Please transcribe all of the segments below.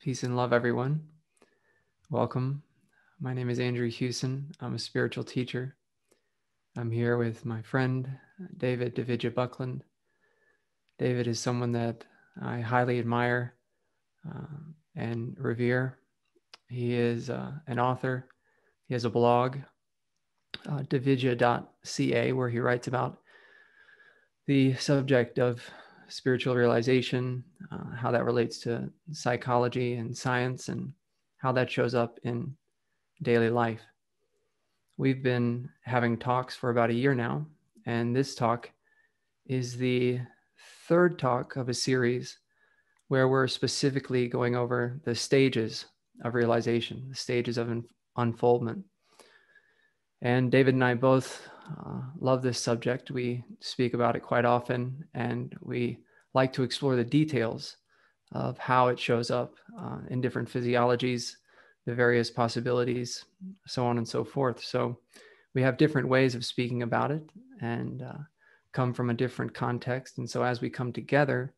Peace and love, everyone. Welcome. My name is Andrew Hewson. I'm a spiritual teacher. I'm here with my friend, David Davidya Buckland. David is someone that I highly admire uh, and revere. He is uh, an author, he has a blog, uh, where he writes about the subject of spiritual realization, uh, how that relates to psychology and science, and how that shows up in daily life. We've been having talks for about a year now, and this talk is the third talk of a series where we're specifically going over the stages of realization, the stages of un- unfoldment. And David and I both uh, love this subject. We speak about it quite often, and we like to explore the details of how it shows up uh, in different physiologies, the various possibilities, so on and so forth. So we have different ways of speaking about it and uh, come from a different context. And so as we come together,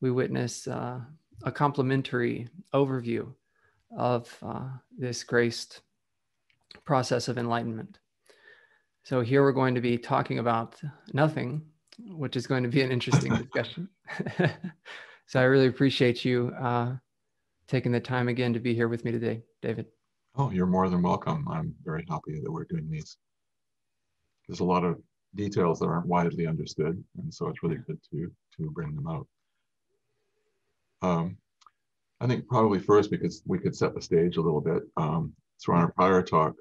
we witness uh, a complementary overview of uh, this graced process of enlightenment. So here we're going to be talking about nothing, which is going to be an interesting discussion. so I really appreciate you uh, taking the time again to be here with me today, David. Oh, you're more than welcome. I'm very happy that we're doing these. There's a lot of details that aren't widely understood, and so it's really good to to bring them out. Um, I think probably first because we could set the stage a little bit. Um, so on our prior talk,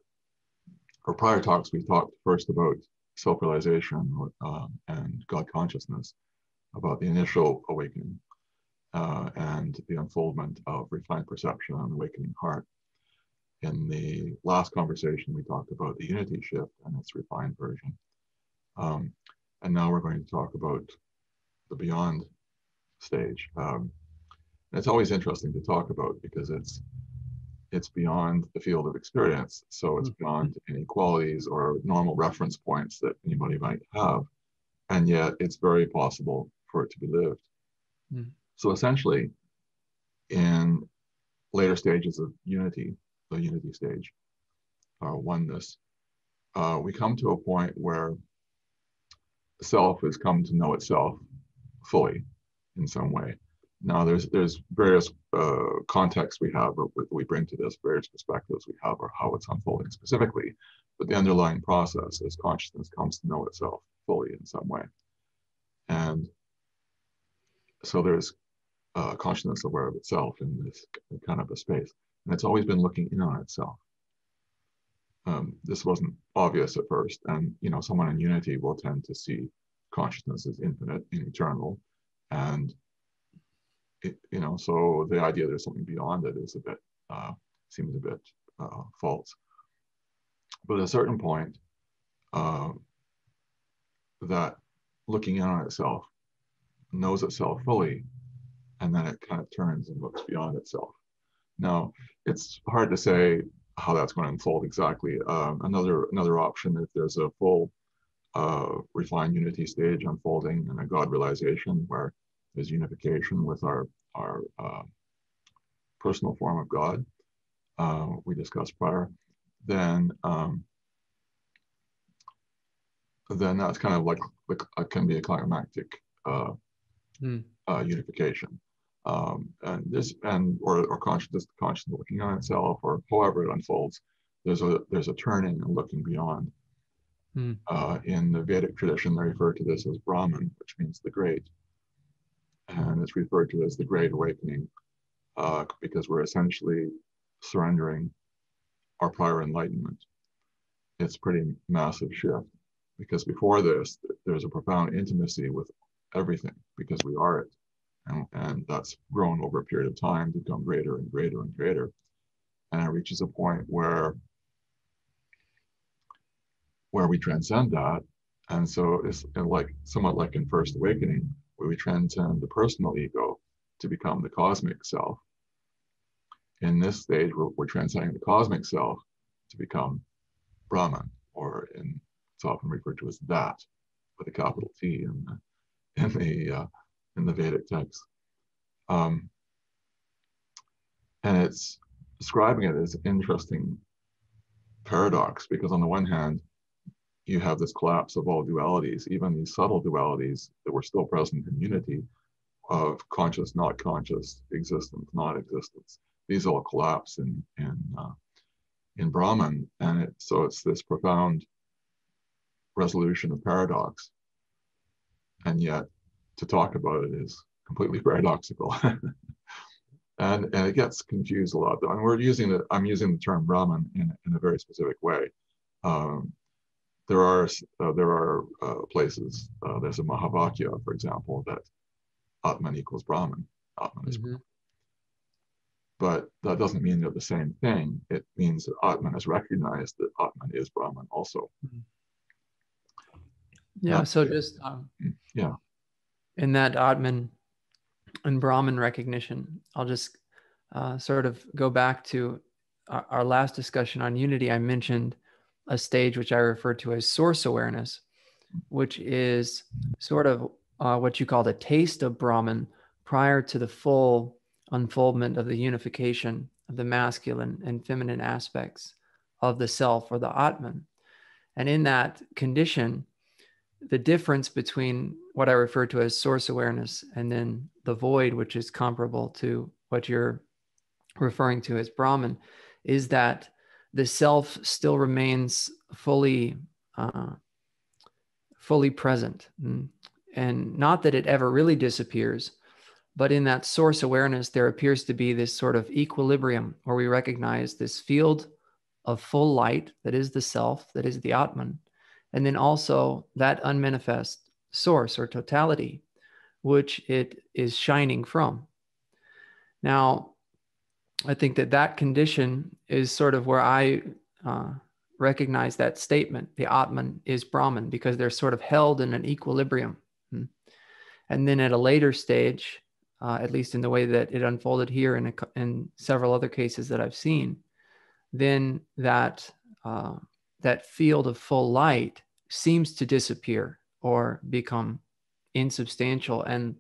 or prior talks, we talked first about self-realization um, and God consciousness, about the initial awakening uh, and the unfoldment of refined perception and awakening heart. In the last conversation, we talked about the unity shift and its refined version. Um, and now we're going to talk about the beyond stage. Um, it's always interesting to talk about because it's it's beyond the field of experience. So it's mm-hmm. beyond inequalities or normal reference points that anybody might have. And yet it's very possible for it to be lived. Mm. So essentially, in later stages of unity, the unity stage, uh, oneness, uh, we come to a point where self has come to know itself fully in some way. Now, there's there's various uh, contexts we have, or we bring to this, various perspectives we have, or how it's unfolding specifically. But the underlying process is consciousness comes to know itself fully in some way, and so there's uh, consciousness aware of itself in this kind of a space, and it's always been looking in on itself. Um, this wasn't obvious at first, and you know, someone in unity will tend to see consciousness as infinite and eternal, and it, you know, so the idea there's something beyond it is a bit uh, seems a bit uh, false. But at a certain point, uh, that looking in on itself knows itself fully, and then it kind of turns and looks beyond itself. Now, it's hard to say how that's going to unfold exactly. Um, another another option, if there's a full uh, refined unity stage unfolding and a God realization where is unification with our, our uh, personal form of God, uh, we discussed prior, then um, then that's kind of like, like uh, can be a climactic uh, mm. uh, unification. Um, and this and or, or consciousness consciousness looking on itself or however it unfolds, there's a there's a turning and looking beyond. Mm. Uh, in the Vedic tradition, they refer to this as Brahman, which means the great and it's referred to as the Great Awakening uh, because we're essentially surrendering our prior enlightenment. It's a pretty massive shift because before this, there's a profound intimacy with everything because we are it. And, and that's grown over a period of time to become greater and greater and greater. And it reaches a point where where we transcend that. And so it's like somewhat like in First Awakening, where we transcend the personal ego to become the cosmic self. In this stage, we're, we're transcending the cosmic self to become Brahman, or in, it's often referred to as that, with a capital T in the, in the, uh, in the Vedic text. Um, it's describing it as an interesting paradox because on the one hand, you have this collapse of all dualities, even these subtle dualities that were still present in unity of conscious, not conscious, existence, not existence. These all collapse in in uh, in Brahman, and it, so it's this profound resolution of paradox. And yet, to talk about it is completely paradoxical. and, and it gets confused a lot. And we're using the, I'm using the term Brahman in, in a very specific way. Um, there are, uh, there are uh, places, uh, there's a Mahavakya, for example, that Atman equals Brahman. Atman is mm-hmm. Brahman. But that doesn't mean they're the same thing. It means that Atman has recognized that Atman is Brahman also. Mm-hmm. Yeah. so just um, mm, yeah, in that Atman and Brahman recognition, I'll just uh, sort of go back to our, our, last discussion on unity. I mentioned a stage which I refer to as source awareness, which is sort of uh, what you call the taste of Brahman prior to the full unfoldment of the unification of the masculine and feminine aspects of the self or the Atman. And in that condition, the difference between what I refer to as source awareness and then the void, which is comparable to what you're referring to as Brahman, is that the self still remains fully uh, fully present, mm. and not that it ever really disappears, but in that source awareness, there appears to be this sort of equilibrium where we recognize this field of full light that is the self, that is the Atman, and then also that unmanifest source or totality which it is shining from now i think that that condition is sort of where i uh, recognize that statement the atman is brahman because they're sort of held in an equilibrium hmm. and then at a later stage uh, at least in the way that it unfolded here and in, several other cases that i've seen then that uh, that field of full light seems to disappear or become insubstantial and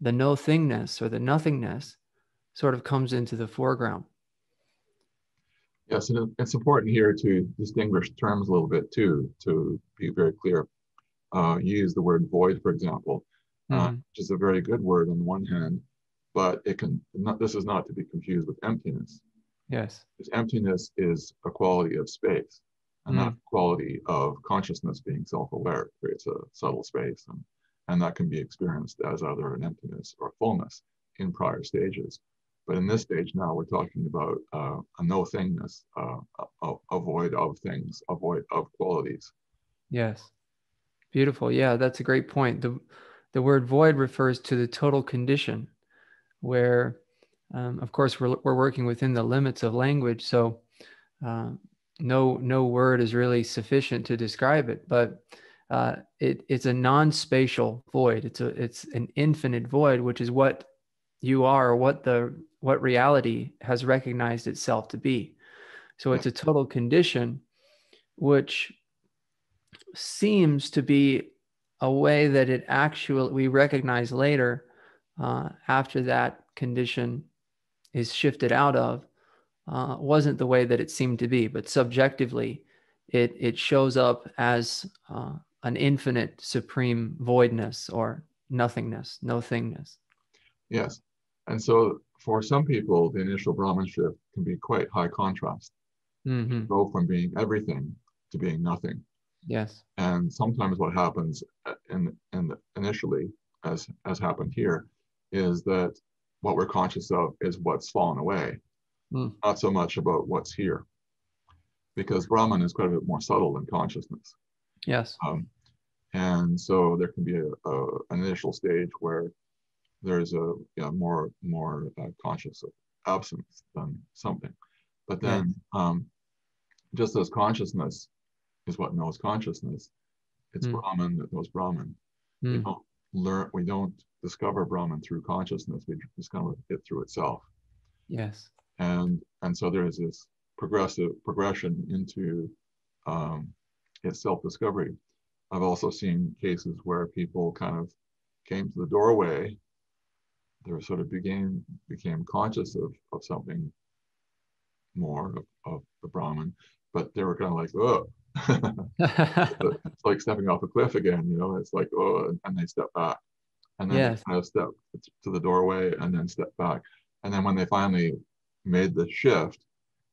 the no thingness or the nothingness sort of comes into the foreground. Yes and it's important here to distinguish terms a little bit too to be very clear. Uh, use the word void for example mm-hmm. uh, which is a very good word on the one hand but it can not this is not to be confused with emptiness. Yes. Because emptiness is a quality of space and mm. that quality of consciousness being self-aware creates a subtle space and, and that can be experienced as either an emptiness or fullness in prior stages but in this stage now we're talking about uh, a no thingness uh, a, a void of things a void of qualities. Yes. Beautiful. Yeah that's a great point. The the word void refers to the total condition where um, of course we're, we're working within the limits of language. So uh, no no word is really sufficient to describe it. But uh, it, it's a non-spatial void. It's a it's an infinite void which is what you are what the what reality has recognized itself to be so it's a total condition which seems to be a way that it actually we recognize later uh, after that condition is shifted out of uh, wasn't the way that it seemed to be, but subjectively, it it shows up as uh, an infinite supreme voidness or nothingness, no thingness. Yes, and so for some people, the initial Brahman shift can be quite high contrast. Mm-hmm. Go from being everything to being nothing. Yes. And sometimes what happens uh, in in initially, as as happened here, is that what we're conscious of is what's fallen away mm. not so much about what's here, because Brahman is quite a bit more subtle than consciousness. Yes. Um, and so there can be a, a, an initial stage where there's a know, more more uh, conscious of absence than something, but then um, just as consciousness is what knows consciousness, it's mm. Brahman that knows Brahman. Mm. We hmm. don't learn, we don't discover Brahman through consciousness. We discover it through itself. Yes and and so there is this progressive progression into um, its self-discovery. I've also seen cases where people kind of came to the doorway. They sort of began became conscious of of something more of, of the Brahman, but they were kind of like, oh, it's like stepping off a cliff again, you know, it's like, oh, and they step back. And then yes. kind of step to the doorway and then step back. And then when they finally made the shift,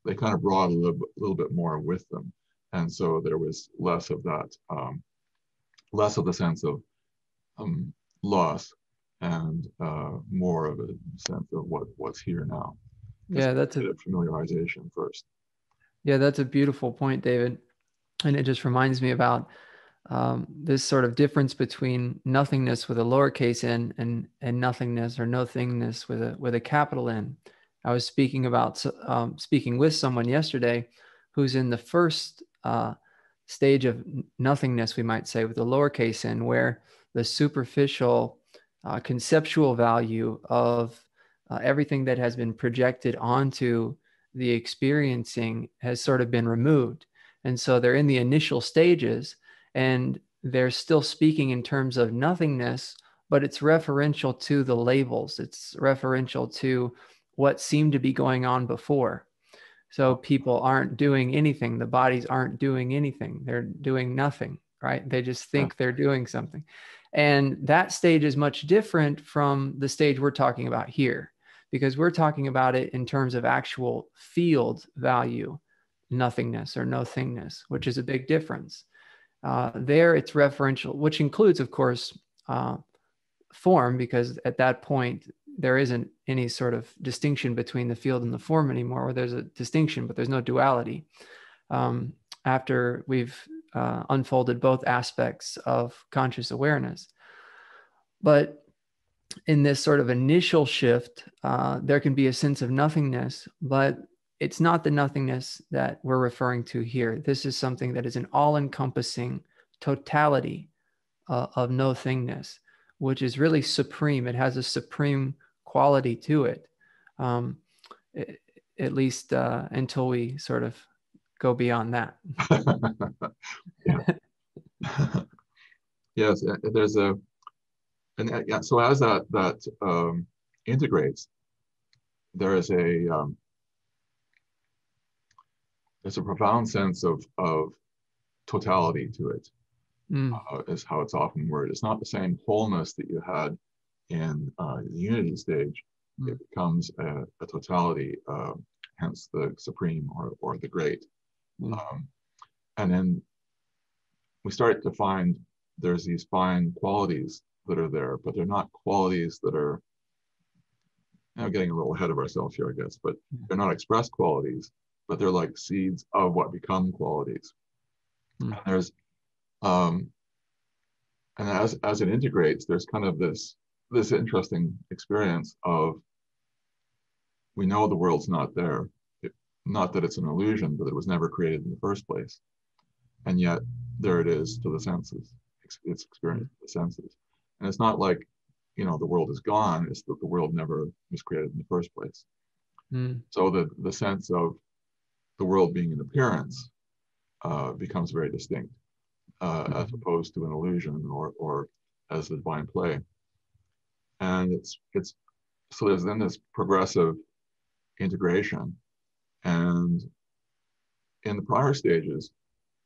they kind of brought a little, little bit more with them. And so there was less of that, um, less of the sense of um, loss and uh, more of a sense of what what's here now. Yeah, that's a familiarization first. Yeah, that's a beautiful point, David. And it just reminds me about um, this sort of difference between nothingness with a lowercase n and and nothingness or nothingness with a with a capital N. I was speaking about um, speaking with someone yesterday who's in the first uh, stage of nothingness, we might say, with a lowercase n, where the superficial uh, conceptual value of uh, everything that has been projected onto the experiencing has sort of been removed. And so they're in the initial stages and they're still speaking in terms of nothingness, but it's referential to the labels, it's referential to what seemed to be going on before. So people aren't doing anything, the bodies aren't doing anything, they're doing nothing, right? They just think they're doing something. And that stage is much different from the stage we're talking about here, because we're talking about it in terms of actual field value, nothingness or nothingness, which is a big difference. Uh, there, it's referential, which includes, of course, uh, form, because at that point, there isn't any sort of distinction between the field and the form anymore, or there's a distinction, but there's no duality. Um, after we've uh, unfolded both aspects of conscious awareness. But in this sort of initial shift, uh, there can be a sense of nothingness, but it's not the nothingness that we're referring to here. This is something that is an all encompassing totality uh, of no thingness, which is really supreme. It has a supreme quality to it, um, it at least uh, until we sort of go beyond that. yes, there's a, and yeah, so as that that um, integrates, there is a um, there's a profound sense of of totality to it. Mm. Uh, is how it's often worded. It's not the same wholeness that you had in uh, the unity stage. Mm. It becomes a, a totality, uh, hence the supreme or, or the great. Mm. Um, and then we start to find there's these fine qualities that are there, but they're not qualities that are, you know, getting a little ahead of ourselves here, I guess, but they're not expressed qualities, but they're like seeds of what become qualities. Mm. And there's, um, and as, as it integrates, there's kind of this, this interesting experience of, we know the world's not there, not that it's an illusion, but it was never created in the first place. And yet there it is to the senses. It's experienced to the senses. And it's not like, you know, the world is gone. It's that the world never was created in the first place. Mm. So the, the sense of the world being an appearance uh, becomes very distinct uh, mm-hmm. as opposed to an illusion or, or as the divine play. And it's, it's, so there's then this progressive integration and in the prior stages,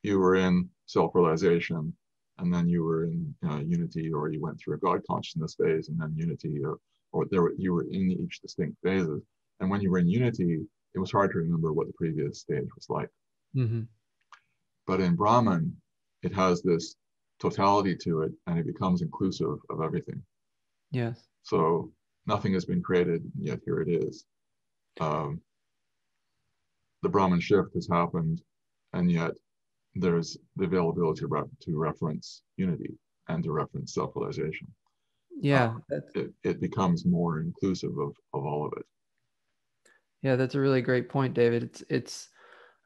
you were in self realization, and then you were in uh, unity, or you went through a God consciousness phase, and then unity, or, or there were, you were in each distinct phases. And when you were in unity, it was hard to remember what the previous stage was like. Mm-hmm. But in Brahman, it has this totality to it, and it becomes inclusive of everything. Yes. So nothing has been created, yet here it is. Um, the Brahman shift has happened, and yet there's the availability to, to reference unity and to reference self-realization. Yeah, uh, it, it becomes more inclusive of, of all of it. Yeah, that's a really great point, David. It's it's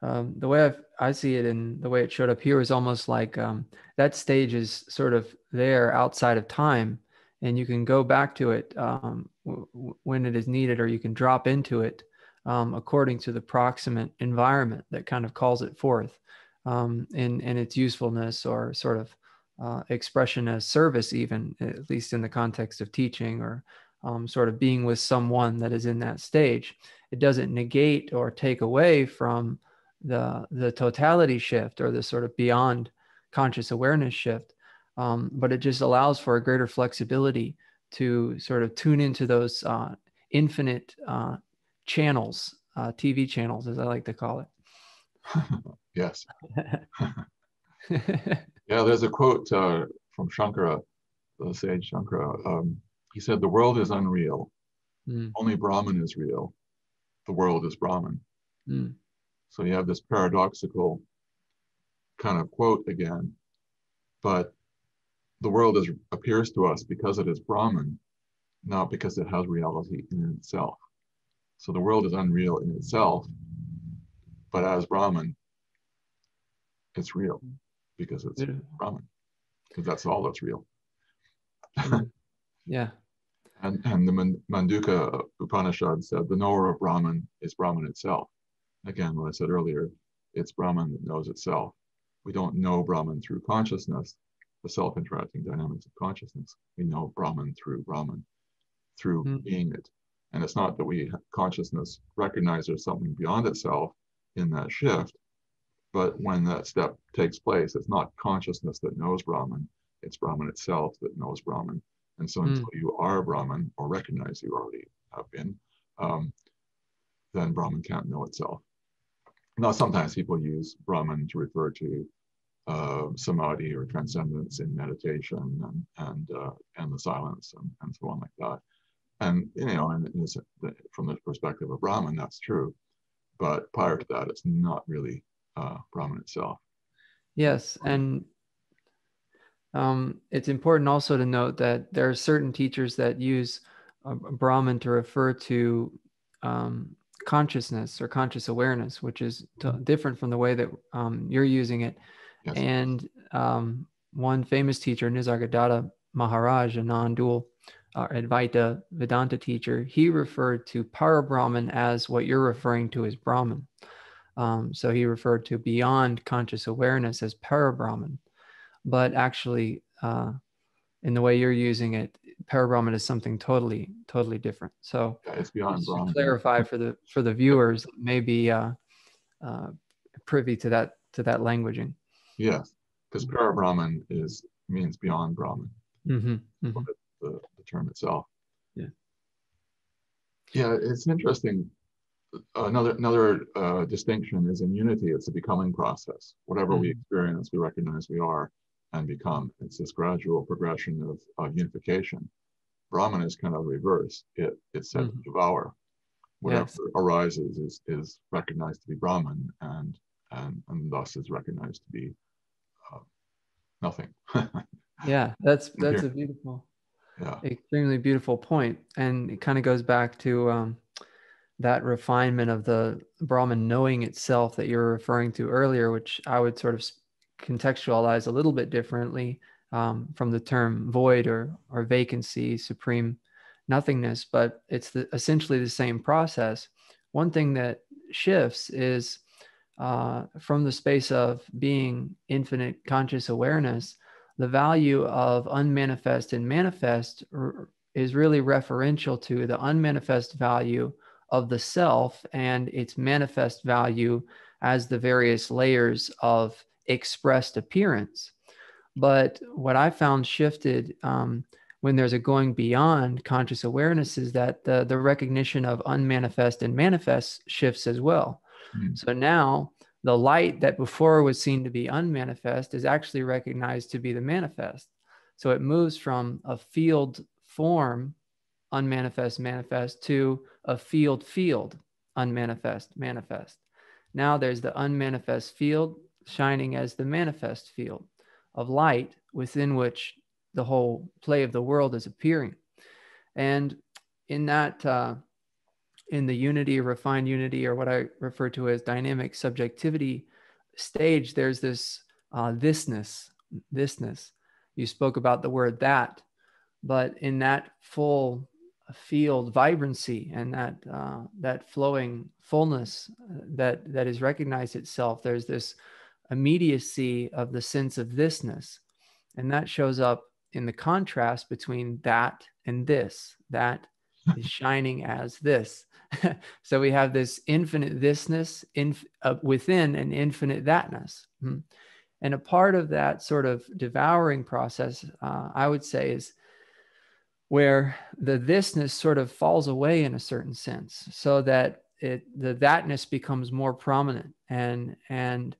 um, the way I've, i see it and the way it showed up here is almost like um, that stage is sort of there outside of time, and you can go back to it um, w- when it is needed, or you can drop into it um, according to the proximate environment that kind of calls it forth um, in, in its usefulness or sort of uh, expression as service, even at least in the context of teaching or um, sort of being with someone that is in that stage. it doesn't negate or take away from the the totality shift or the sort of beyond conscious awareness shift um, but it just allows for a greater flexibility to sort of tune into those uh, infinite uh, channels uh, tv channels as i like to call it yes yeah there's a quote uh, from shankara the sage shankara um, he said the world is unreal mm. only brahman is real the world is brahman mm. So you have this paradoxical kind of quote again, but the world is, appears to us because it is Brahman, not because it has reality in itself. So the world is unreal in itself, but as Brahman, it's real because it's yeah. Brahman, because that's all that's real. yeah. And, and the Mundaka Upanishad said the knower of Brahman is Brahman itself again, what I said earlier, it's Brahman that knows itself. We don't know Brahman through consciousness, the self interacting dynamics of consciousness. We know Brahman through Brahman, through mm. being it. And it's not that we consciousness recognize there's something beyond itself in that shift, but when that step takes place, it's not consciousness that knows Brahman, it's Brahman itself that knows Brahman. And so mm. until you are Brahman or recognize you already have been, um, then Brahman can't know itself. Now, sometimes people use Brahman to refer to uh, samadhi or transcendence in meditation and and uh, and the silence and, and so on like that. And you know, and this, from the perspective of Brahman, that's true. But prior to that, it's not really uh, Brahman itself. Yes, and um, it's important also to note that there are certain teachers that use Brahman to refer to um, consciousness or conscious awareness, which is t- mm-hmm. different from the way that um, you're using it. Yes. And um, one famous teacher, Nisargadatta Maharaj, a non-dual uh, Advaita Vedanta teacher, he referred to Parabrahman as what you're referring to as Brahman. Um, so he referred to beyond conscious awareness as Parabrahman. But actually, uh, in the way you're using it, parabrahman is something totally totally different so yeah, it's beyond Brahman. clarify for the for the viewers maybe uh, uh, privy to that to that languaging yes because parabrahman is means beyond brahman mm-hmm, mm-hmm. The, the term itself yeah yeah it's interesting another another uh, distinction is in unity it's a becoming process whatever mm-hmm. we experience we recognize we are and become. It's this gradual progression of, of unification. Brahman is kind of reverse. It it's said mm-hmm. to devour. Whatever yes. arises is is recognized to be Brahman and and and thus is recognized to be uh, nothing. yeah, that's that's a beautiful, yeah, extremely beautiful point, and it kind of goes back to um, that refinement of the Brahman knowing itself that you're referring to earlier, which I would sort of contextualize a little bit differently um, from the term void or, or vacancy, supreme nothingness, but it's the, essentially the same process. One thing that shifts is uh, from the space of being infinite conscious awareness, the value of unmanifest and manifest r- is really referential to the unmanifest value of the self and its manifest value as the various layers of expressed appearance. But what I found shifted um, when there's a going beyond conscious awareness is that the, the recognition of unmanifest and manifest shifts as well. Mm. So now the light that before was seen to be unmanifest is actually recognized to be the manifest. So it moves from a field form, unmanifest, manifest, to a field field, unmanifest, manifest. Now there's the unmanifest field shining as the manifest field of light within which the whole play of the world is appearing. And in that, uh, in the unity, refined unity, or what I refer to as dynamic subjectivity stage, there's this uh, thisness, thisness. You spoke about the word that, but in that full field vibrancy and that uh, that flowing fullness uh, that that is recognized itself, there's this immediacy of the sense of thisness. And that shows up in the contrast between that and this. That is shining as this. so we have this infinite thisness in, uh, within an infinite thatness. Hmm. And a part of that sort of devouring process, uh, I would say, is where the thisness sort of falls away in a certain sense, so that it the thatness becomes more prominent, and and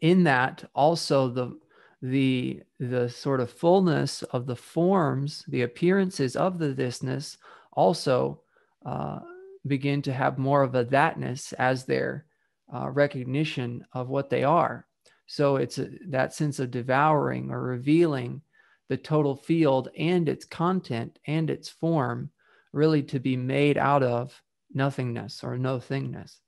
in that also the the the sort of fullness of the forms, the appearances of the thisness also uh, begin to have more of a thatness as their uh, recognition of what they are. So it's a, that sense of devouring or revealing the total field and its content and its form, really to be made out of nothingness or no thingness.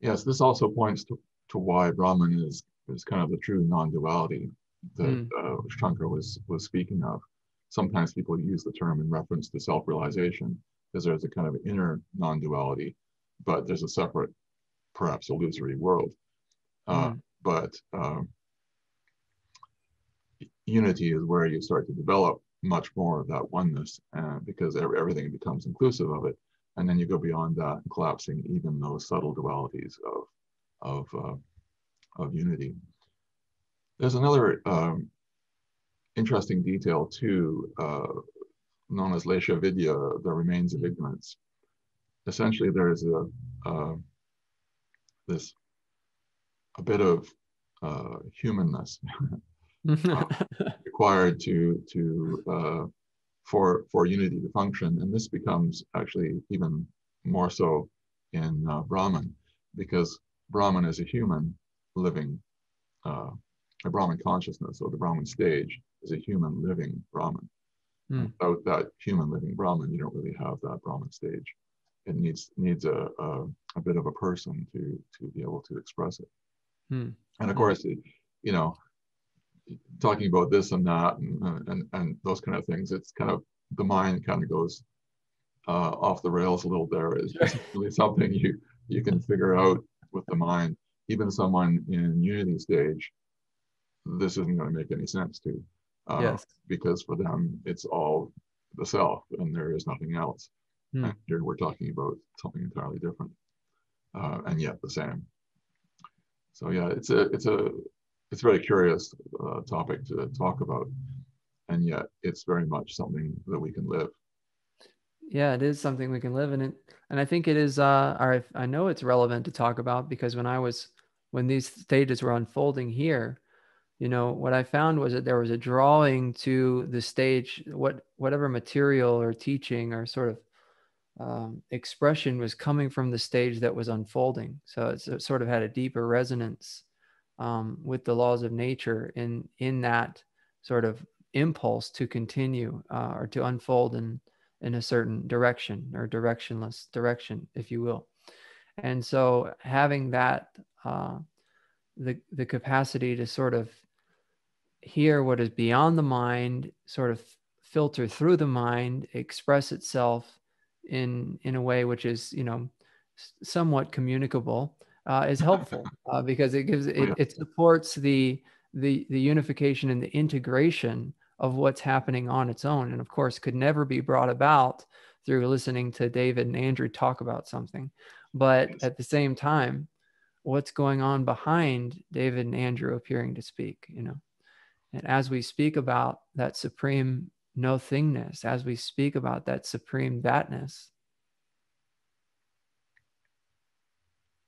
Yes, this also points to, to why Brahman is, is kind of the true non duality that mm. uh, Shankar was, was speaking of. Sometimes people use the term in reference to self realization because there's a kind of inner non duality, but there's a separate, perhaps illusory world. Uh, mm. But um, unity is where you start to develop much more of that oneness uh, because everything becomes inclusive of it. And then you go beyond that, collapsing even those subtle dualities of, of, uh, of unity. There's another um, interesting detail too, uh, known as Lesha Avidya, the remains of ignorance. Essentially, there is a uh, this a bit of uh, humanness required to to uh, for for unity to function, and this becomes actually even more so in uh, Brahman, because Brahman is a human living uh, a Brahman consciousness, or the Brahman stage is a human living Brahman. Mm. Without that human living Brahman, you don't really have that Brahman stage. It needs needs a, a, a bit of a person to to be able to express it. Mm. And of course, it, you know, talking about this and that and, and and those kind of things, it's kind of the mind kind of goes uh, off the rails a little there. Is really something you you can figure out with the mind. Even someone in unity stage, this isn't going to make any sense to uh, yes. because for them it's all the self and there is nothing else. Hmm. And here we're talking about something entirely different, uh, and yet the same. So yeah, it's a it's a it's a very curious uh, topic to talk about, and yet it's very much something that we can live. Yeah, it is something we can live in it, and I think it is. Uh, or I know it's relevant to talk about because when I was when these stages were unfolding here, you know what i found was that there was a drawing to the stage what whatever material or teaching or sort of um, expression was coming from the stage that was unfolding. So it sort of had a deeper resonance um, with the laws of nature in in that sort of impulse to continue uh, or to unfold in in a certain direction or directionless direction if you will. And so having that uh, the the capacity to sort of hear what is beyond the mind sort of filter through the mind express itself in in a way which is you know somewhat communicable uh, is helpful uh, because it gives it, it supports the the the unification and the integration of what's happening on its own and of course could never be brought about through listening to david and andrew talk about something. But at the same time what's going on behind david and andrew appearing to speak you know and as we speak about that supreme no thingness, as we speak about that supreme thatness,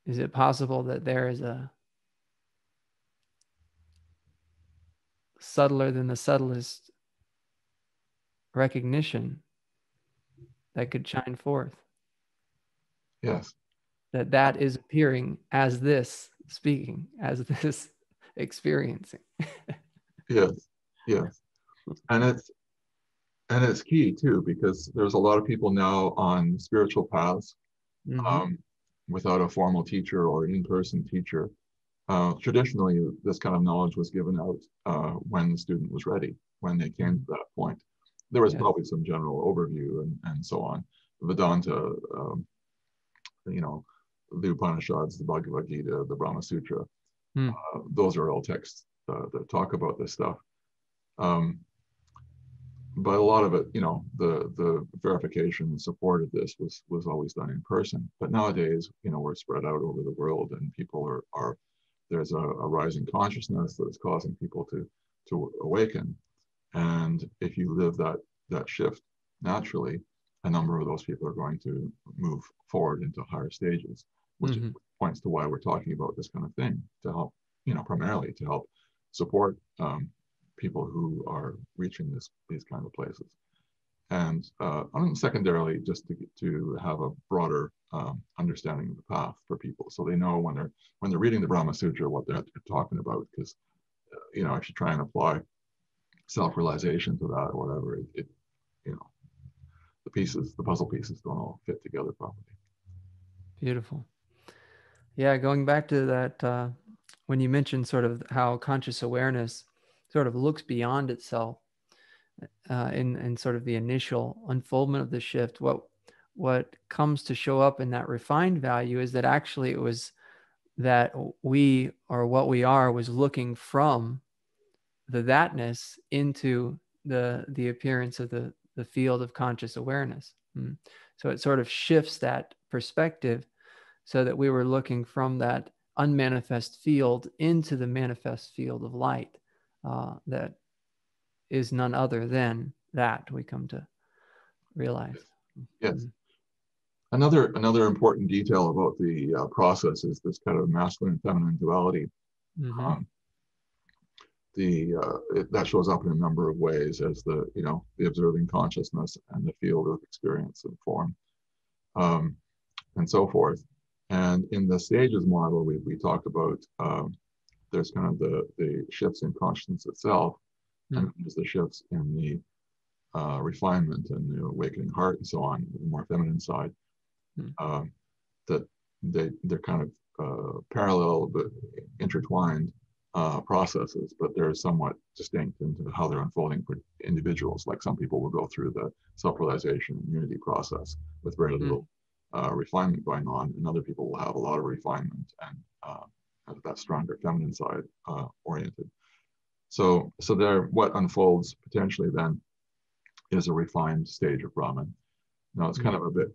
is it possible that there is a subtler than the subtlest recognition that could shine forth? Yes. That that is appearing as this speaking, as this experiencing. yes yes and it's and it's key too because there's a lot of people now on spiritual paths mm-hmm. um, without a formal teacher or in-person teacher. Uh, traditionally this kind of knowledge was given out uh, when the student was ready when they came to that point. There was probably some general overview and, and so on. Vedanta um, you know the upanishads the bhagavad gita the brahma sutra mm. uh, those are all texts uh, that talk about this stuff. Um, but a lot of it, you know, the the verification and support of this was was always done in person. But nowadays, you know, we're spread out over the world, and people are are there's a, a rising consciousness that is causing people to to awaken. And if you live that that shift naturally, a number of those people are going to move forward into higher stages, which mm-hmm. points to why we're talking about this kind of thing to help, you know, primarily to help support um, people who are reaching this these kind of places. And uh, secondarily, just to, to have a broader um, understanding of the path for people, so they know when they're when they're reading the Brahma Sutra what they're talking about. Because uh, you know, if you try and apply self-realization to that or whatever, it, it you know, the pieces, the puzzle pieces, don't all fit together properly. Beautiful. Yeah, going back to that, uh, when you mentioned sort of how conscious awareness sort of looks beyond itself uh, in in sort of the initial unfoldment of the shift, what what comes to show up in that refined value is that actually it was that we or what we are was looking from the thatness into the the appearance of the the field of conscious awareness. Mm. So it sort of shifts that perspective so that we were looking from that unmanifest field into the manifest field of light uh, that is none other than that we come to realize. Yes. Mm-hmm. Another another important detail about the uh, process is this kind of masculine and feminine duality. Mm-hmm. Um, the uh, it, that shows up in a number of ways as the you know the observing consciousness and the field of experience and form, um, and so forth. And in the stages model, we we talk about um, there's kind of the, the shifts in consciousness itself, mm. and there's the shifts in the uh, refinement and the awakening heart and so on, the more feminine side, mm. uh, that they, they're kind of uh, parallel but intertwined uh, processes, but they're somewhat distinct into how they're unfolding for individuals. Like some people will go through the self-realization and unity process with very hmm. little mm. refinement going on, and other people will have a lot of refinement and uh, that stronger feminine side uh, oriented. So, so there, what unfolds potentially then is a refined stage of Brahman. Now, it's kind of a bit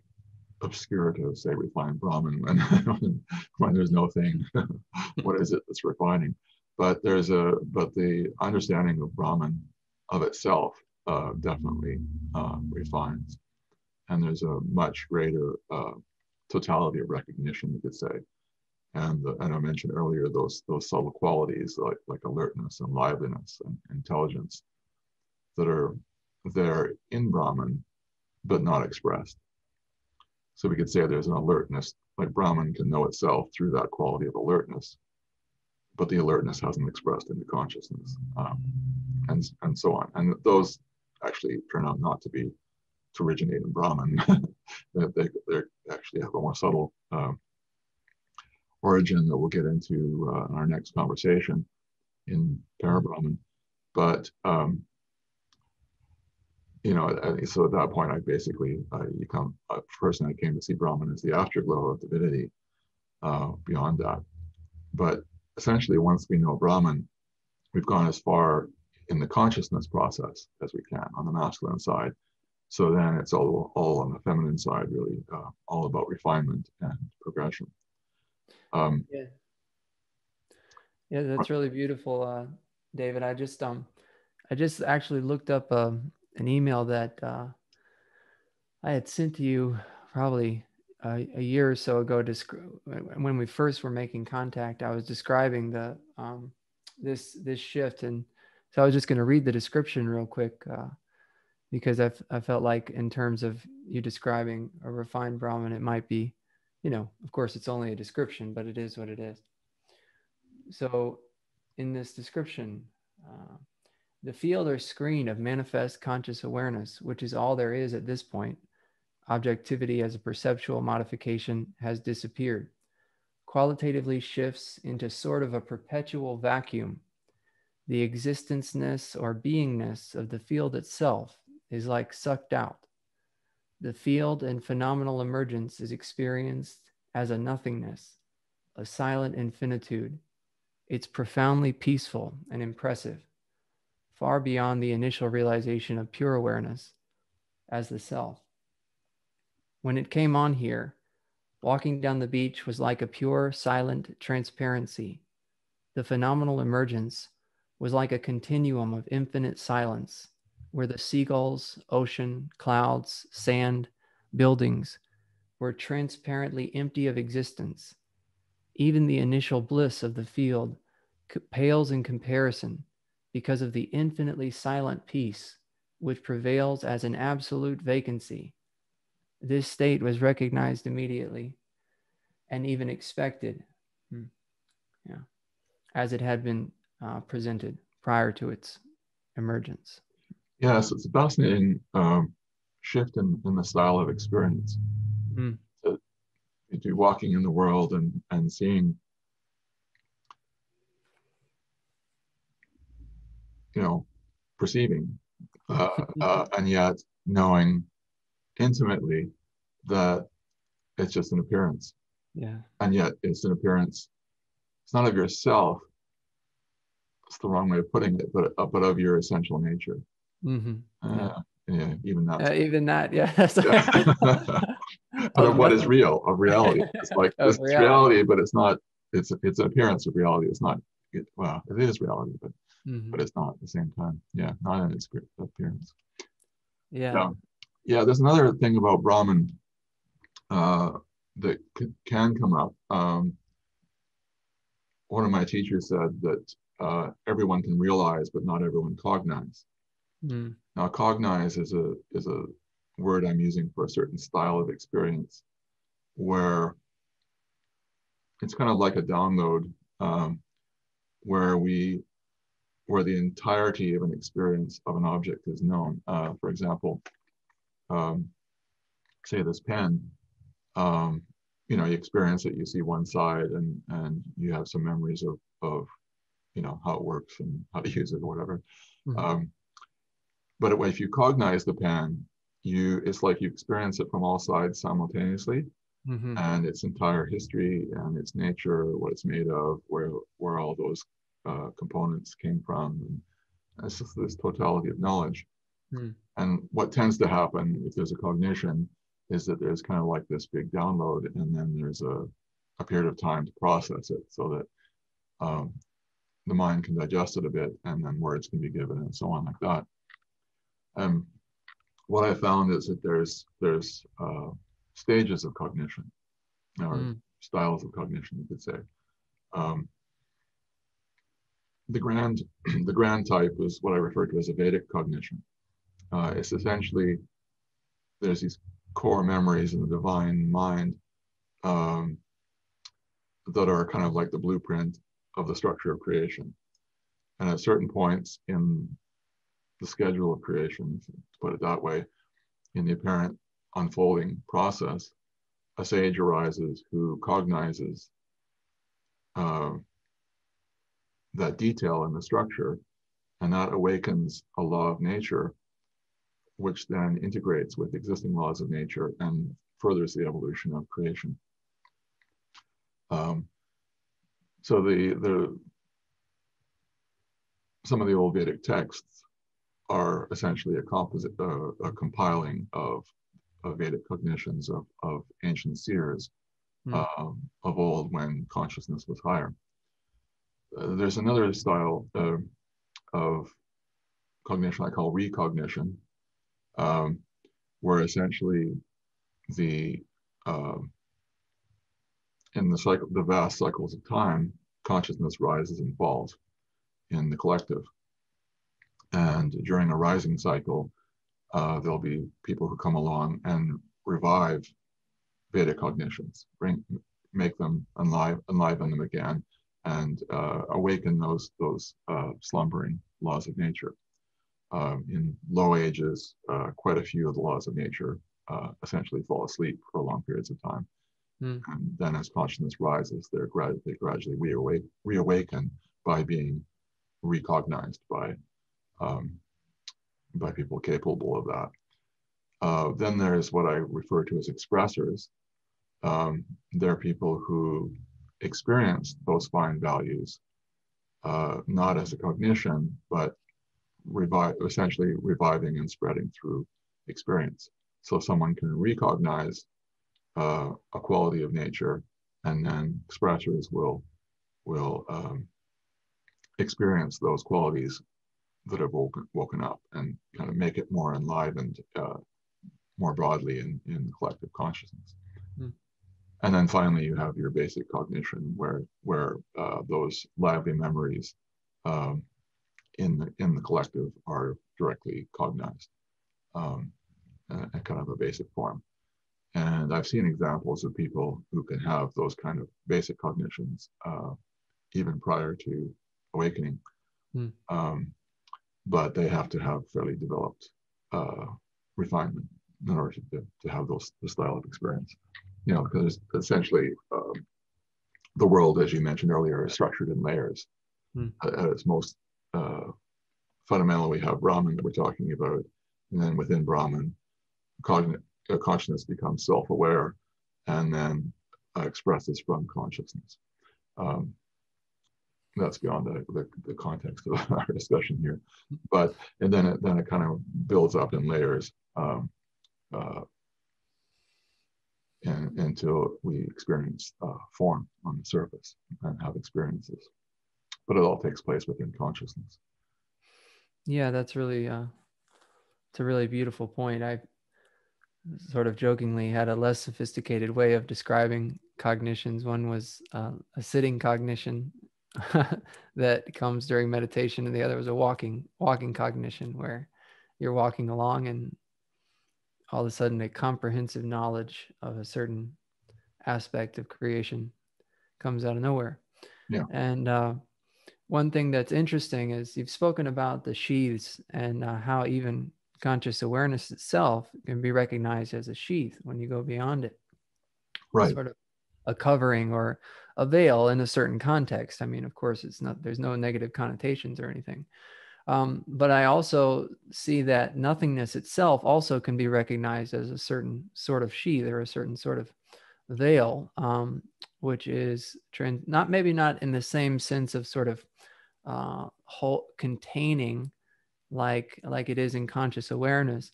obscure to say refined Brahman when, when there's no thing. what is it that's refining? But there's a, but the understanding of Brahman of itself uh, definitely uh, refines. And there's a much greater uh, totality of recognition, you could say, and, the, and I mentioned earlier those those subtle qualities like like alertness and liveliness and intelligence that are there in Brahman, but not expressed. So we could say there's an alertness, like Brahman can know itself through that quality of alertness, but the alertness hasn't expressed into consciousness, um, and and so on. And those actually turn out not to be to originate in Brahman. they, they actually have a more subtle um, origin that we'll get into uh, in our next conversation in Parabrahman. But um, you know, so at that point, I basically uh, you come uh, person I came to see Brahman as the afterglow of divinity. Uh, beyond that, but essentially, once we know Brahman, we've gone as far in the consciousness process as we can on the masculine side. So then it's all all on the feminine side, really, uh, all about refinement and progression. Um, yeah. Yeah, that's really beautiful, uh, David. I just um, I just actually looked up uh, an email that uh, I had sent to you probably a, a year or so ago. when we first were making contact, I was describing the um, this this shift, and so I was just going to read the description real quick uh, because I, I felt like in terms of you describing a refined Brahman, it might be you know, of course, it's only a description, but it is what it is. So, in this description, uh, the field or screen of manifest conscious awareness, which is all there is at this point, objectivity as a perceptual modification has disappeared, qualitatively shifts into sort of a perpetual vacuum. The existenceness or beingness of the field itself is like sucked out the field and phenomenal emergence is experienced as a nothingness, a silent infinitude. It's profoundly peaceful and impressive. far beyond the initial realization of pure awareness as the self. When it came on here, walking down the beach was like a pure, silent transparency. The phenomenal emergence was like a continuum of infinite silence, where the seagulls, ocean, clouds, sand, buildings were transparently empty of existence. Even the initial bliss of the field pales in comparison because of the infinitely silent peace which prevails as an absolute vacancy. This state was recognized immediately and even expected, hmm, yeah, as it had been uh, presented prior to its emergence. Yes, it's a fascinating um, shift in, in the style of experience. Mm. To, to walking in the world and, and seeing you know, perceiving, uh, uh, and yet knowing intimately that it's just an appearance. Yeah. And yet it's an appearance. It's not of yourself. It's the wrong way of putting it, but uh, but of your essential nature. Mm-hmm. Uh, yeah. yeah. even that. Uh, even that, yeah. yeah. but of what is real, of reality. It's like it's reality. reality, but it's not. It's it's an appearance of reality. It's not. It, well, it is reality, but mm-hmm. but it's not at the same time. Yeah, not in its appearance. Yeah. So, yeah, there's another thing about Brahman uh, that c- can come up. Um, one of my teachers said that uh, everyone can realize, but not everyone cognize. Mm. Now, cognize is a is a word I'm using for a certain style of experience, where it's kind of like a download, um, where we where the entirety of an experience of an object is known. Uh, for example, um, say this pen, um, you know, you experience it, you see one side and, and you have some memories of, of, you know, how it works and how to use it or whatever. Mm-hmm. Um, but if you cognize the pen, you, it's like you experience it from all sides simultaneously. Mm-hmm. and its entire history and its nature, what it's made of, where where all those uh, components came from. And it's just this totality of knowledge. Mm. And what tends to happen if there's a cognition is that there's kind of like this big download, and then there's a, a period of time to process it so that um, the mind can digest it a bit, and then words can be given, and so on like that. And what I found is that there's there's uh, stages of cognition, or mm. styles of cognition, you could say. Um, the grand the grand type is what I refer to as a Vedic cognition. Uh, it's essentially there's these core memories in the divine mind um, that are kind of like the blueprint of the structure of creation. And at certain points in the schedule of creation, to put it that way, in the apparent unfolding process, a sage arises who cognizes uh, that detail in the structure, and that awakens a law of nature, which then integrates with existing laws of nature and furthers the evolution of creation. Um, so the the some of the old Vedic texts are essentially a composite, uh, a compiling of, of Vedic cognitions of, of ancient seers mm. um, of old when consciousness was higher. Uh, there's another style uh, of cognition I call recognition, um, where essentially the uh, in the cycle, the vast cycles of time, consciousness rises and falls in the collective. And during a rising cycle, uh, there'll be people who come along and revive Vedic cognitions, bring, make them enliven, enliven them again, and uh, awaken those those uh, slumbering laws of nature. Um, in low ages, uh, quite a few of the laws of nature uh, essentially fall asleep for long periods of time. Mm. And then as consciousness rises, they're gra- they gradually reawake, reawaken by being recognized by, um, by people capable of that. Uh, then there's what I refer to as expressors. Um, they're people who experience those fine values, uh, not as a cognition, but revive, essentially reviving and spreading through experience. So someone can recognize uh, a quality of nature, and then expressors will will um, experience those qualities that have woken, woken up and kind of make it more enlivened uh, more broadly in, in collective consciousness. Mm. And then finally, you have your basic cognition, where where uh, those lively memories um, in the in the collective are directly cognized, um, a, kind of a basic form. And I've seen examples of people who can have those kind of basic cognitions uh, even prior to awakening. Mm. Um, but they have to have fairly developed uh, refinement in order to, to have those the style of experience. You know, because essentially um, the world, as you mentioned earlier, is structured in layers. Mm. At its most uh, fundamental, we have Brahman that we're talking about, and then within Brahman, cogn- uh, consciousness becomes self-aware, and then uh, expresses from consciousness. Um, that's beyond the, the, the, context of our discussion here. But and then it then it kind of builds up in layers um, uh, and, until we experience uh, form on the surface and have experiences. But it all takes place within consciousness. Yeah, that's really uh, it's a really beautiful point. I sort of jokingly had a less sophisticated way of describing cognitions. One was uh, a sitting cognition, that comes during meditation and the other was a walking walking cognition where you're walking along and all of a sudden a comprehensive knowledge of a certain aspect of creation comes out of nowhere. Yeah. And uh, one thing that's interesting is you've spoken about the sheaths and uh, how even conscious awareness itself can be recognized as a sheath when you go beyond it. Right. sort of a covering or a veil in a certain context. I mean, of course, it's not, there's no negative connotations or anything. Um, but I also see that nothingness itself also can be recognized as a certain sort of sheath or a certain sort of veil, um, which is trans- not maybe not in the same sense of sort of uh, whole containing like like it is in conscious awareness,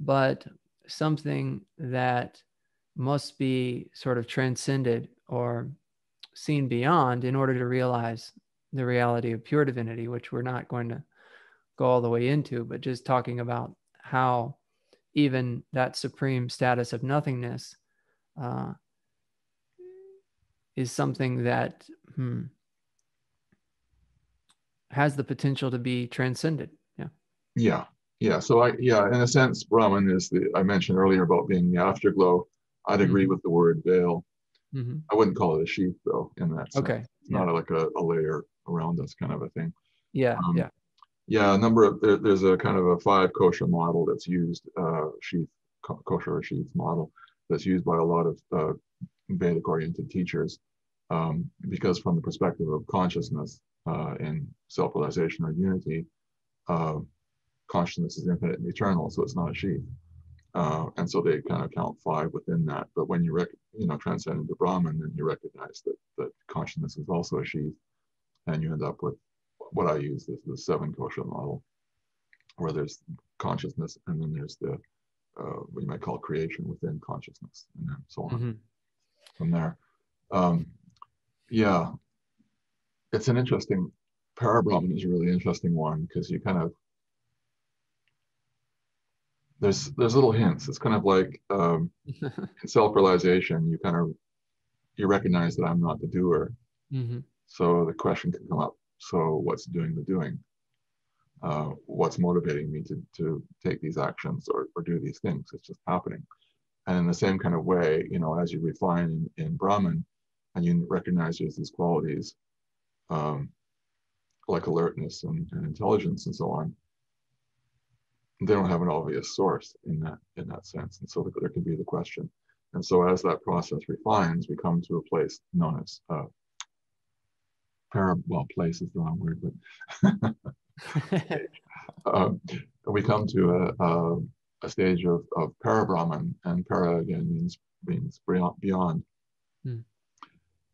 but something that must be sort of transcended or seen beyond in order to realize the reality of pure divinity, which we're not going to go all the way into, but just talking about how even that supreme status of nothingness uh, is something that hmm, has the potential to be transcended. Yeah. Yeah. Yeah. So I, yeah, in a sense, Brahman is the, I mentioned earlier about being the afterglow. I'd agree mm-hmm. with the word veil. Mm-hmm. I wouldn't call it a sheath though. In that sense. okay, it's yeah. not like a, a, layer around us kind of a thing. Yeah, um, yeah, yeah. A number of there, there's a kind of a five kosha model that's used uh, sheath kosha or sheath model that's used by a lot of uh, Vedic oriented teachers um, because from the perspective of consciousness uh, in self realization or unity, uh, consciousness is infinite and eternal, so it's not a sheath. Uh, and so they kind of count five within that. But when you rec- you know transcend into Brahman, then you recognize that that consciousness is also a sheath, and you end up with what I use is the seven kosha model, where there's consciousness and then there's the uh, what you might call creation within consciousness, and then so on mm-hmm. from there. Um, yeah, it's an interesting. Parabrahman is a really interesting one because you kind of there's there's little hints. It's kind of like um, in self-realization, you kind of you recognize that I'm not the doer. Mm-hmm. So the question can come up. So what's doing the doing? Uh, what's motivating me to to take these actions or, or do these things? It's just happening. And in the same kind of way, you know, as you refine in, in Brahman and you recognize there's these qualities um, like alertness and, and intelligence and so on, they don't have an obvious source in that in that sense and so there can be the question and so as that process refines we come to a place known as uh, para well place is the wrong word but uh, we come to a, a, a stage of, of para Brahman, and para again means means beyond hmm.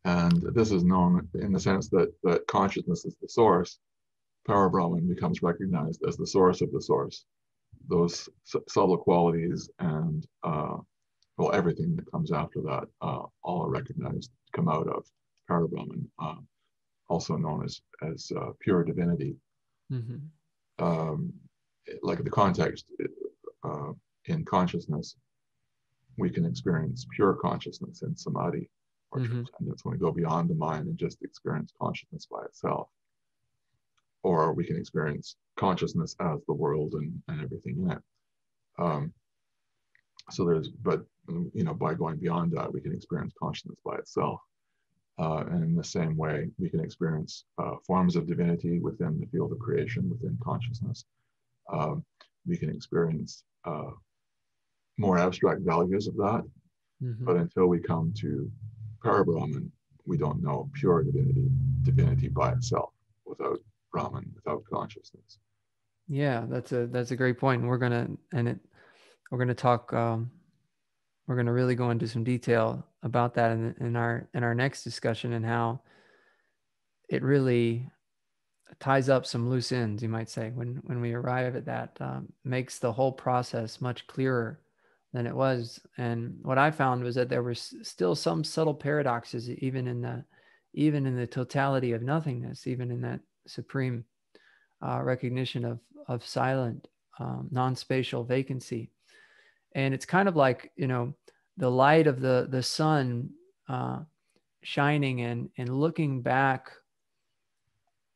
and this is known in the sense that that consciousness is the source Para Brahman becomes recognized as the source of the source. Those subtle qualities and uh, well, everything that comes after that, uh, all are recognized, come out of Parabrahman, uh, also known as as uh, pure divinity. Mm-hmm. Um, like the context uh, in consciousness, we can experience pure consciousness in samadhi or mm-hmm. transcendence when we go beyond the mind and just experience consciousness by itself. Or we can experience consciousness as the world and, and everything in it. Um, so there's, but you know, by going beyond that, we can experience consciousness by itself. Uh, and in the same way, we can experience uh, forms of divinity within the field of creation, within consciousness. Um, we can experience uh, more abstract values of that. Mm-hmm. But until we come to Parabrahman, we don't know pure divinity, divinity by itself, without Brahman, without consciousness. Yeah, that's a that's a great point. And we're gonna and it we're gonna talk. Um, we're gonna really go into some detail about that in, in our in our next discussion and how it really ties up some loose ends, you might say, when when we arrive at that, um, makes the whole process much clearer than it was. And what I found was that there were still some subtle paradoxes, even in the even in the totality of nothingness, even in that supreme uh, recognition of of silent, um, non-spatial vacancy. And it's kind of like you know the light of the the sun uh, shining and and looking back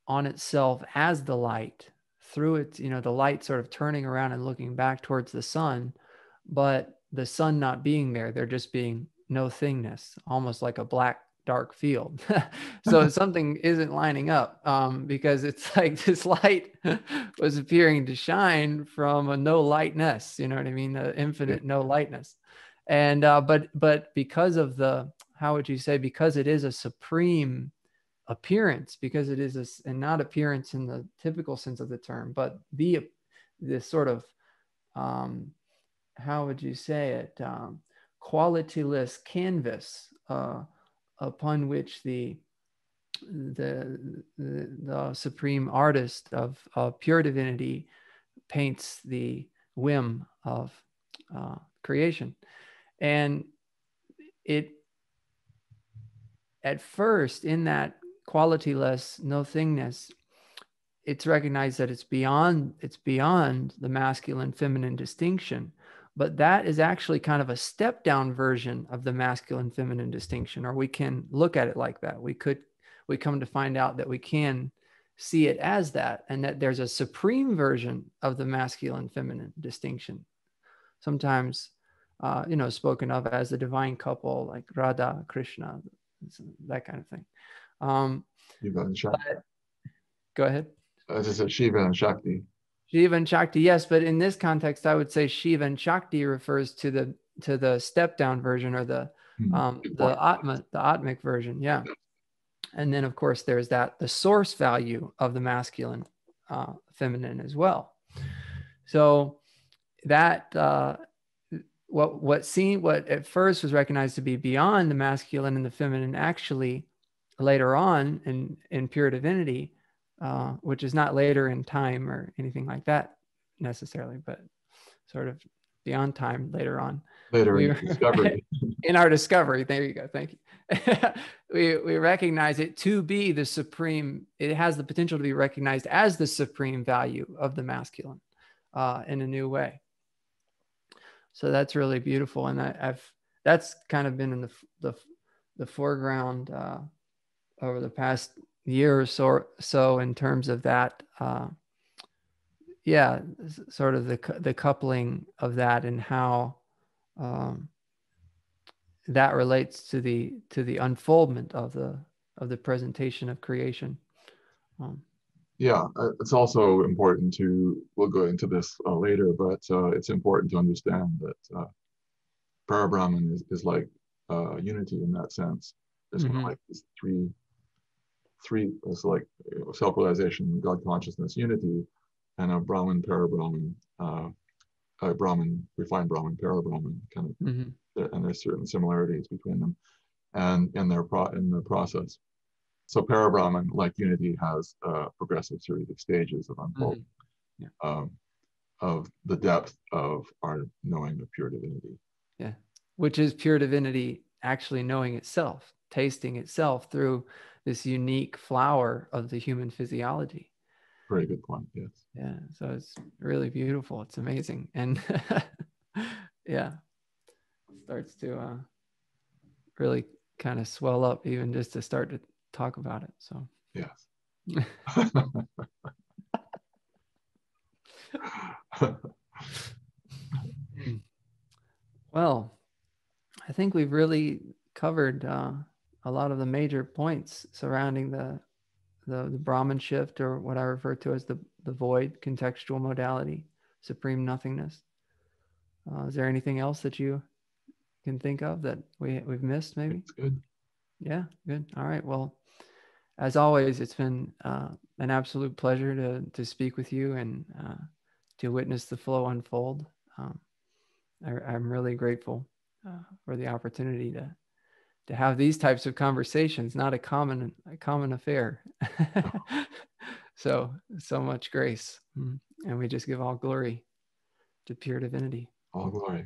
on itself as the light through it you know the light sort of turning around and looking back towards the sun but the sun not being there there just being no thingness almost like a black dark field. So something isn't lining up um, because it's like this light was appearing to shine from a no lightness you know what i mean? The infinite no lightness. And uh, but but because of the how would you say because it is a supreme appearance because it is a, and not appearance in the typical sense of the term but the this sort of um, how would you say it? Um, qualityless canvas uh, upon which the, the, the supreme artist of, of pure divinity paints the whim of uh, creation. And it at first in that qualityless no thingness it's recognized that it's beyond it's beyond the masculine feminine distinction but that is actually kind of a step down version of the masculine feminine distinction or we can look at it like that we could we come to find out that we can see it as that and that there's a supreme version of the masculine feminine distinction sometimes uh, you know spoken of as the divine couple like radha krishna that kind of thing um, Shiva and Shakti. Go ahead. As I said, Shiva and Shakti. Shiva and Shakti, yes, but in this context, I would say Shiva and Shakti refers to the to the step down version or the hmm. um, the Atma, the Atmic version, yeah. And then, of course, there's that the source value of the masculine, uh, feminine as well. So that uh, what what seen what at first was recognized to be beyond the masculine and the feminine actually later on in in pure divinity, uh, which is not later in time or anything like that necessarily, but sort of beyond time later on. Later we, in discovery. in our discovery, there you go. Thank you. we we recognize it to be the supreme. It has the potential to be recognized as the supreme value of the masculine uh, in a new way. So that's really beautiful, and I, have that's kind of been in the the the foreground uh, over the past year or so, so in terms of that uh, yeah sort of the the coupling of that and how um, that relates to the to the unfoldment of the of the presentation of creation um, yeah uh, it's also important to we'll go into this uh, later but uh, it's important to understand that uh, parabrahman is, is like uh, unity in that sense there's mm-hmm. kind of like these three three it's like self-realization, God consciousness, unity, and a Brahman, para-Brahman, uh, a Brahman, refined Brahman, para-Brahman kind of, mm-hmm. and there's certain similarities between them, and in their pro in the process. so para Brahman, like unity, has a progressive series of stages of unfolding Mm-hmm. Yeah. um, of the depth of our knowing of pure divinity. Yeah. Which is pure divinity actually knowing itself, tasting itself through this unique flower of the human physiology. Very good point. Yes. Yeah. So it's really beautiful. It's amazing. And yeah, starts to uh, really kind of swell up even just to start to talk about it. So, Yes. well, I think we've really covered uh, a lot of the major points surrounding the, the the Brahman shift, or what I refer to as the the void contextual modality, supreme nothingness. Uh, is there anything else that you can think of that we we've missed? Maybe. good. Yeah, good. All right. Well, as always, it's been uh, an absolute pleasure to to speak with you and uh, to witness the flow unfold. Um, I, I'm really grateful uh, for the opportunity to to have these types of conversations. Not a common a common affair. so so much grace, Mm. and we just give all glory to pure divinity. All glory.